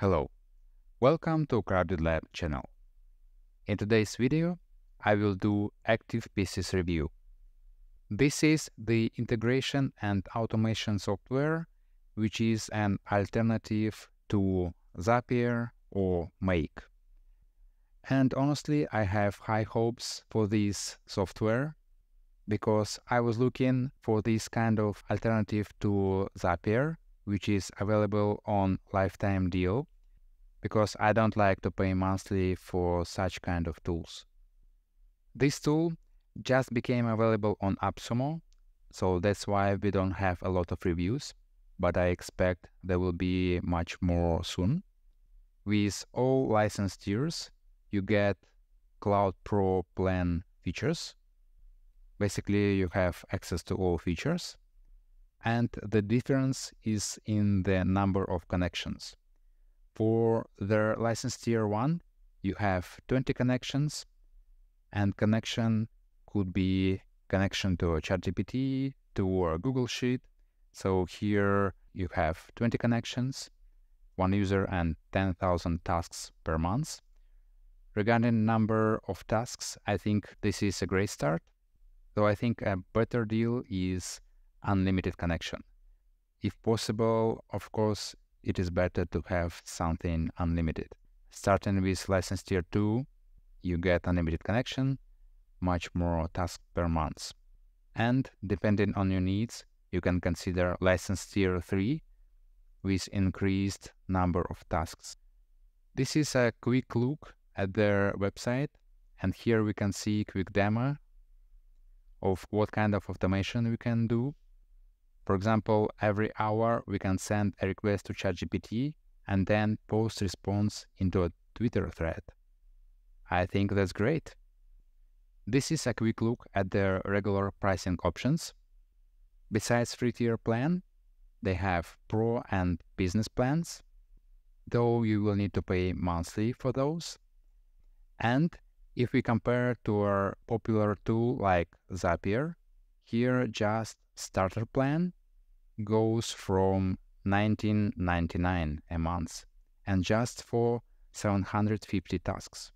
Hello, welcome to Crowded Lab channel. In today's video, I will do Activepieces review. This is the integration and automation software, which is an alternative to Zapier or Make. And honestly, I have high hopes for this software because I was looking for this kind of alternative to Zapier, which is available on lifetime deal because I don't like to pay monthly for such kind of tools. This tool just became available on AppSumo, so that's why we don't have a lot of reviews, but I expect there will be much more soon. With all license tiers, you get Cloud Pro plan features. Basically, you have access to all features, and the difference is in the number of connections. For the license tier 1, you have 20 connections, and connection could be connection to a ChatGPT, to a Google Sheet. So here you have 20 connections, one user and 10,000 tasks per month. Regarding number of tasks, I think this is a great start, though I think a better deal is unlimited connection. If possible, of course, it is better to have something unlimited. Starting with license tier 2, you get unlimited connection, much more tasks per month. And depending on your needs, you can consider license tier 3 with increased number of tasks. This is a quick look at their website and here we can see quick demo of what kind of automation we can do for example, every hour we can send a request to ChatGPT and then post response into a Twitter thread. I think that's great. This is a quick look at their regular pricing options. Besides free tier plan, they have pro and business plans, though you will need to pay monthly for those. And if we compare to our popular tool like Zapier, here just starter plan goes from 19.99 a month and just for 750 tasks.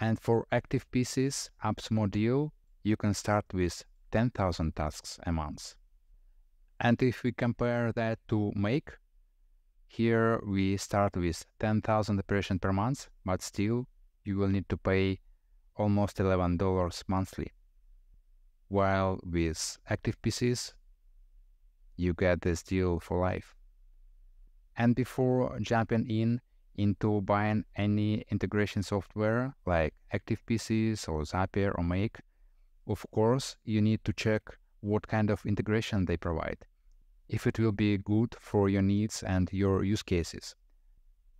And for Activepieces AppSumo deal, you can start with 10,000 tasks a month. And if we compare that to Make, here we start with 10,000 operation per month, but still you will need to pay almost $11 monthly. While with Activepieces, you get this deal for life. And before jumping in into buying any integration software like Activepieces or Zapier or Make, of course, you need to check what kind of integration they provide, if it will be good for your needs and your use cases.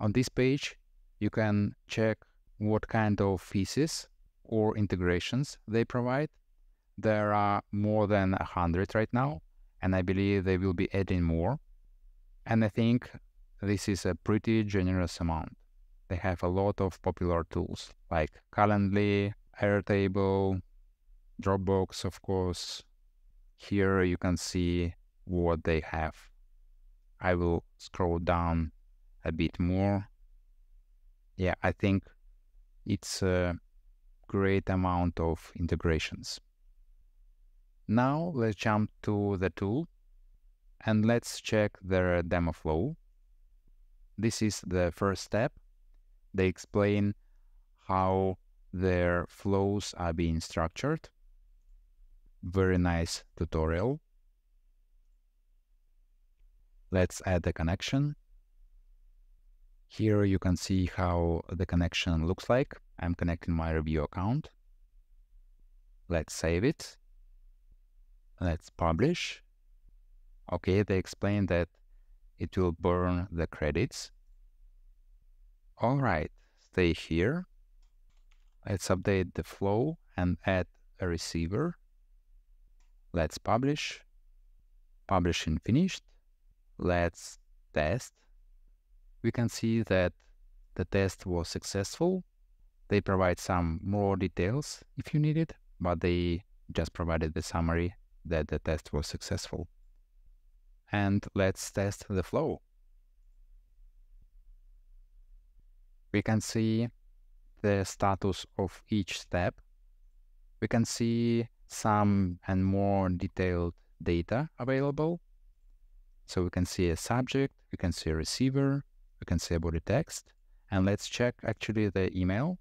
On this page, you can check what kind of pieces or integrations they provide. There are more than a hundred right now, and I believe they will be adding more. And I think this is a pretty generous amount. They have a lot of popular tools like Calendly, Airtable, Dropbox, of course. Here you can see what they have. I will scroll down a bit more. Yeah, I think it's a great amount of integrations. Now let's jump to the tool and let's check their demo flow. This is the first step. They explain how their flows are being structured. Very nice tutorial. Let's add the connection. Here you can see how the connection looks like. I'm connecting my review account. Let's save it. Let's publish. Okay, they explain that it will burn the credits. All right, stay here. Let's update the flow and add a receiver. Let's publish. Publishing finished. Let's test. We can see that the test was successful. They provide some more details if you need it, but they just provided the summary that the test was successful. And let's test the flow. We can see the status of each step. We can see some and more detailed data available. So we can see a subject, we can see a receiver, we can see a body text, and let's check actually the email.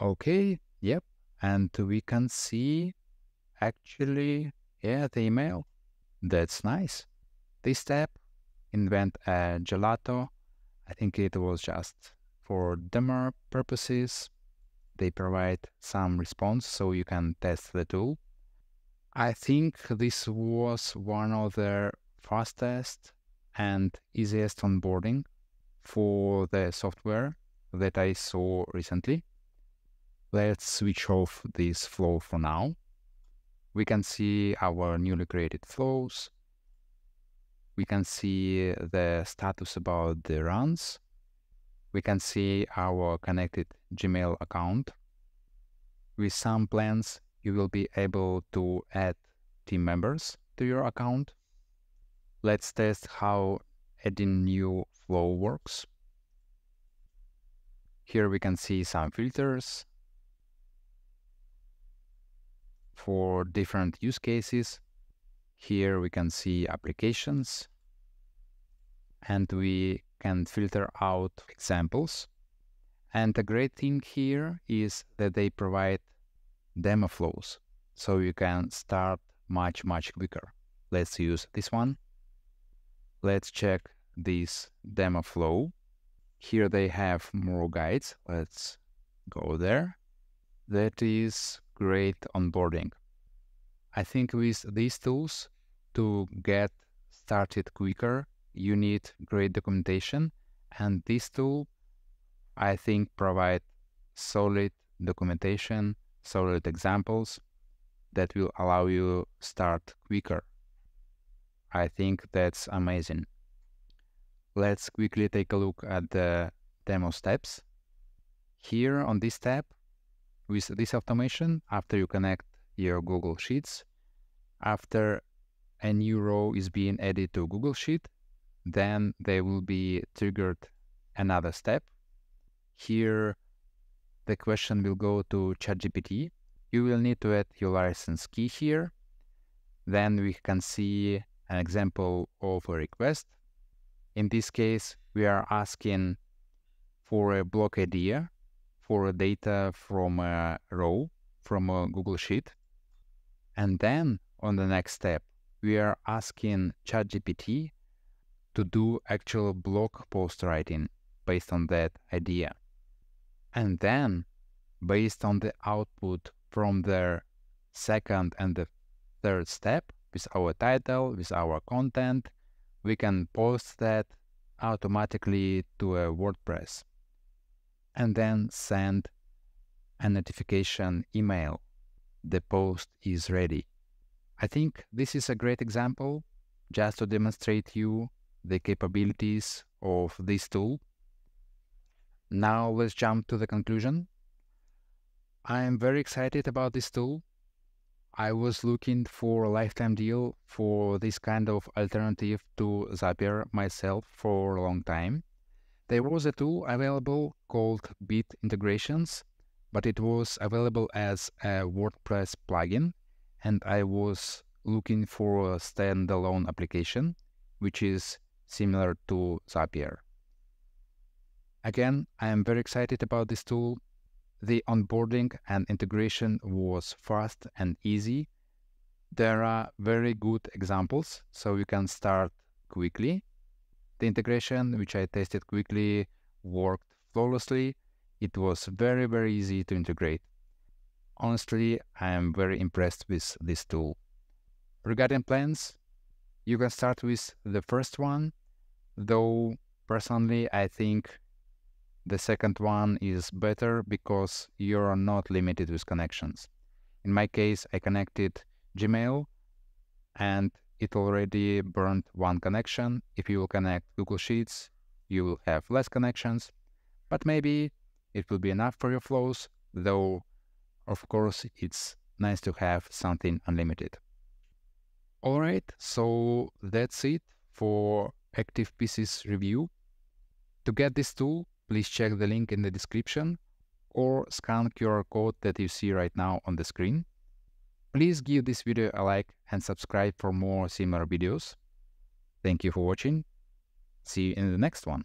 Okay, yep, and we can see actually, yeah, the email. That's nice. This step, invent a gelato, I think it was just for demo purposes. They provide some response so you can test the tool. I think this was one of the fastest and easiest onboarding for the software that I saw recently. Let's switch off this flow for now. We can see our newly created flows. We can see the status about the runs. We can see our connected Gmail account. With some plans, you will be able to add team members to your account. Let's test how adding new flow works. Here we can see some filters for different use cases. Here we can see applications and we can filter out examples. And the great thing here is that they provide demo flows. So you can start much, much quicker. Let's use this one. Let's check this demo flow. Here they have more guides. Let's go there. That is great onboarding. I think with these tools to get started quicker, you need great documentation. And this tool, I think, provide solid documentation solid examples that will allow you start quicker. I think that's amazing. Let's quickly take a look at the demo steps. Here on this tab, with this automation, after you connect your Google Sheets, after a new row is being added to Google Sheet, then there will be triggered another step. Here the question will go to ChatGPT. You will need to add your license key here. Then we can see an example of a request. In this case, we are asking for a block idea for data from a row from a Google Sheet. And then on the next step, we are asking ChatGPT to do actual blog post writing based on that idea. And then, based on the output from the second and the third step, with our title, with our content, we can post that automatically to a WordPress and then send a notification email. The post is ready. I think this is a great example just to demonstrate you the capabilities of this tool now let's jump to the conclusion. I am very excited about this tool. I was looking for a lifetime deal for this kind of alternative to Zapier myself for a long time. There was a tool available called Bit Integrations, but it was available as a WordPress plugin, and I was looking for a standalone application, which is similar to Zapier. Again, I am very excited about this tool. The onboarding and integration was fast and easy. There are very good examples, so you can start quickly. The integration, which I tested quickly, worked flawlessly. It was very, very easy to integrate. Honestly, I am very impressed with this tool. Regarding plans, you can start with the first one, though personally I think the second one is better because you're not limited with connections. In my case, I connected Gmail and it already burned one connection. If you will connect Google Sheets, you will have less connections, but maybe it will be enough for your flows, though, of course, it's nice to have something unlimited. All right, so that's it for Activepieces review. To get this tool, please check the link in the description or scan QR code that you see right now on the screen. Please give this video a like and subscribe for more similar videos. Thank you for watching. See you in the next one.